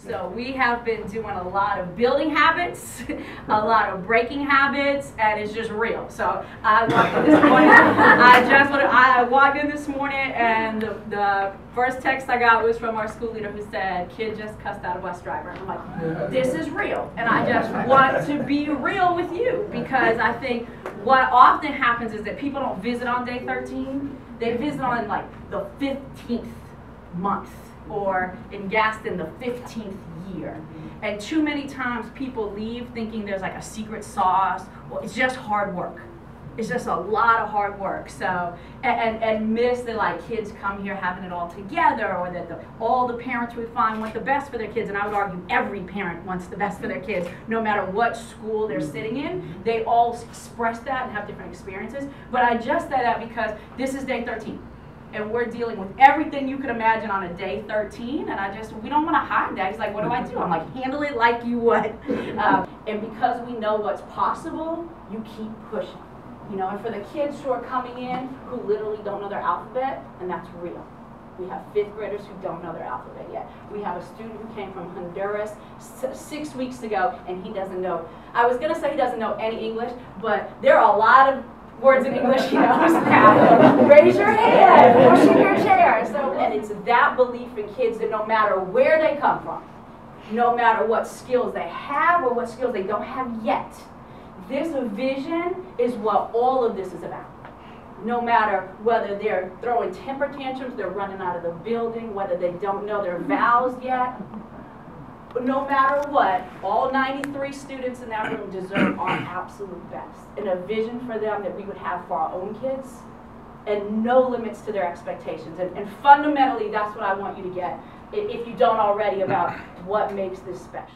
So we have been doing a lot of building habits, a lot of breaking habits, and it's just real. So I walked in this morning. I just I walked in this morning, and the, the first text I got was from our school leader who said, "Kid just cussed out a bus driver." I'm like, "This is real," and I just want to be real with you because I think what often happens is that people don't visit on day 13; they visit on like the 15th month or in Gaston the 15th year. And too many times people leave thinking there's like a secret sauce. Well, it's just hard work. It's just a lot of hard work. So, and, and, and miss that like kids come here having it all together or that the, all the parents we find want the best for their kids. And I would argue every parent wants the best for their kids, no matter what school they're mm. sitting in. They all express that and have different experiences. But I just say that because this is day 13 and we're dealing with everything you could imagine on a day 13 and i just we don't want to hide that he's like what do i do i'm like handle it like you would um, and because we know what's possible you keep pushing you know and for the kids who are coming in who literally don't know their alphabet and that's real we have fifth graders who don't know their alphabet yet. We have a student who came from Honduras six weeks ago and he doesn't know. I was going to say he doesn't know any English, but there are a lot of words in English he knows now. Raise your hand, push in your chair. So, and it's that belief in kids that no matter where they come from, no matter what skills they have or what skills they don't have yet, this vision is what all of this is about. No matter whether they're throwing temper tantrums, they're running out of the building, whether they don't know their vows yet, no matter what, all 93 students in that room deserve our absolute best and a vision for them that we would have for our own kids and no limits to their expectations. And, and fundamentally, that's what I want you to get if you don't already about what makes this special.